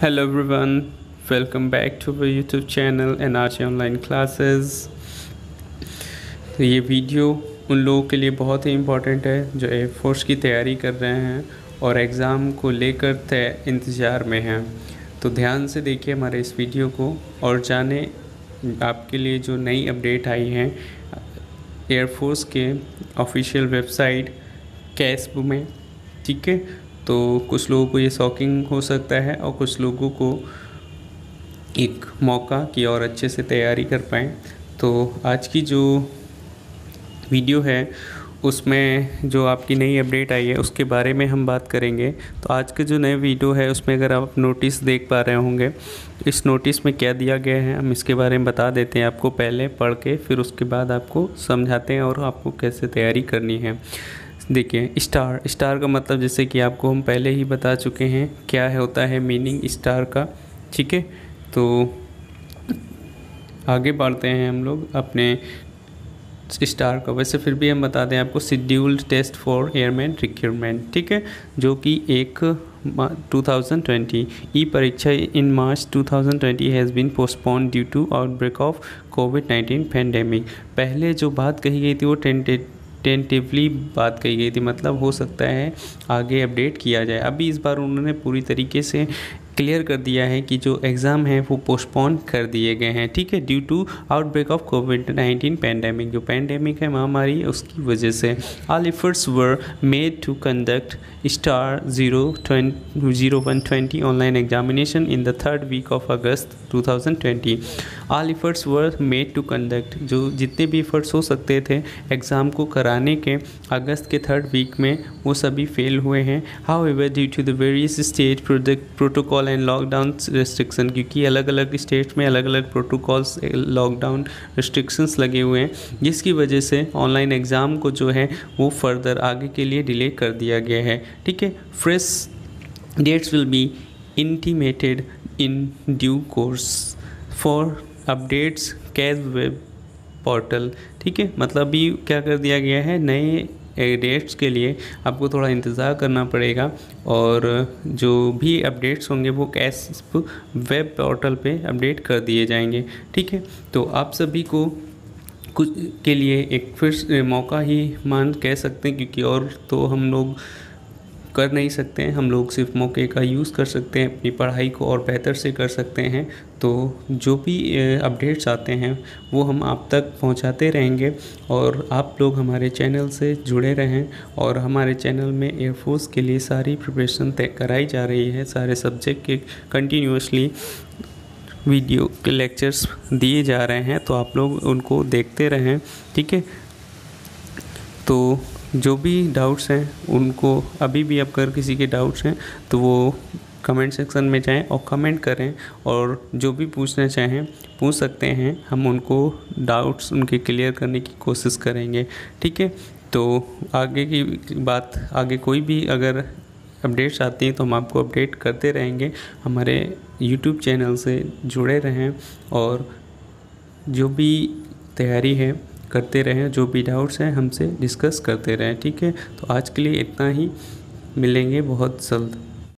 Hello everyone, welcome back to our YouTube channel NRJ Online Classes. तो ये video उन लोगों के लिए बहुत ही इम्पोर्टेंट है जो एयरफोर्स की तैयारी कर रहे हैं और एग्ज़ाम को लेकर तय इंतज़ार में हैं। तो ध्यान से देखिए हमारे इस वीडियो को और जाने आपके लिए जो नई अपडेट आई है एयरफोर्स के ऑफिशियल वेबसाइट कैस्ब में ठीक है? तो कुछ लोगों को ये शॉकिंग हो सकता है और कुछ लोगों को एक मौका कि और अच्छे से तैयारी कर पाएँ। तो आज की जो वीडियो है, उसमें जो आपकी नई अपडेट आई है, उसके बारे में हम बात करेंगे। तो आज के जो नए वीडियो है, उसमें अगर आप नोटिस देख पा रहे होंगे, इस नोटिस में क्या दिया गया है, हम इसके बारे में बता देते हैं आपको पहले, पढ़ के, फिर उसके बाद आपको समझाते हैं और आपको कैसे तैयारी करनी है। देखिए स्टार स्टार का मतलब जैसे कि आपको हम पहले ही बता चुके हैं क्या है, होता है मीनिंग स्टार का, ठीक है? तो आगे बढ़ते हैं हम लोग अपने स्टार का। वैसे फिर भी हम बता दें आपको scheduled test for airman recruitment ठीक है? जो कि एक 2020 ई परीक्षा in March 2020 has been postpone due to outbreak of covid 19 pandemic पहले जो बात कही गई थी वो टेंटेड टेंटिवली बात कही गई थी। मतलब हो सकता है आगे अपडेट किया जाए। अभी इस बार उन्होंने पूरी तरीके से क्लियर कर दिया है कि जो एग्ज़ाम है वो पोस्टपोन कर दिए गए हैं, ठीक है? Due to outbreak of covid nineteen pandemic जो पैंडेमिक है, महामारी उसकी वजह से all efforts were made to conduct star zero zero one twenty online examination in the third week of August 2020 all efforts were made to conduct जो जितने भी efforts हो सकते थे एग्ज़ाम को कराने के अगस्त के थर्ड वीक में, वो सभी फेल हुए हैं। However due to the various state protocol protocol and lockdown restriction क्योंकि अलग अलग स्टेट में अलग अलग प्रोटोकॉल्स लॉकडाउन रिस्ट्रिक्शंस लगे हुए हैं। जिसकी वजह से ऑनलाइन एग्ज़ाम को जो है, वो फर्दर आगे के लिए डिले कर दिया गया है। ठीक है? Fresh dates will be intimated in due course for updates कैज web portal ठीक है? मतलब अभी क्या कर दिया गया है? नए डेट्स के लिए आपको थोड़ा इंतज़ार करना पड़ेगा और जो भी अपडेट्स होंगे वो कैश वेब पोर्टल पे अपडेट कर दिए जाएँगे, ठीक है? तो आप सभी को कुछ के लिए एक फिर मौका ही मान कह सकते हैं, क्योंकि और तो हम लोग कर नहीं सकते हैं। हम लोग सिर्फ़ मौके का यूज़ कर सकते हैं, अपनी पढ़ाई को और बेहतर से कर सकते हैं। तो जो भी अपडेट्स आते हैं, वो हम आप तक पहुंचाते रहेंगे। और आप लोग हमारे चैनल से जुड़े रहें और हमारे चैनल में एयरफोर्स के लिए सारी प्रिपरेशन तय कराई जा रही है। सारे सब्जेक्ट के कंटिन्यूसली वीडियो के लेक्चर्स दिए जा रहे हैं। तो आप लोग उनको देखते रहें, ठीक है? तो जो भी डाउट्स हैं, उनको अभी भी अगर किसी के डाउट्स हैं तो वो कमेंट सेक्शन में जाएँ और कमेंट करें और जो भी पूछना चाहें, पूछ सकते हैं। हम उनको डाउट्स उनके क्लियर करने की कोशिश करेंगे, ठीक है? तो आगे की बात, आगे कोई भी अगर अपडेट्स आती हैं तो हम आपको अपडेट करते रहेंगे। हमारे यूट्यूब चैनल से जुड़े रहें और जो भी तैयारी है करते रहें, जो भी डाउट्स हैं, हमसे डिस्कस करते रहें, ठीक है? तो आज के लिए इतना ही। मिलेंगे बहुत जल्द।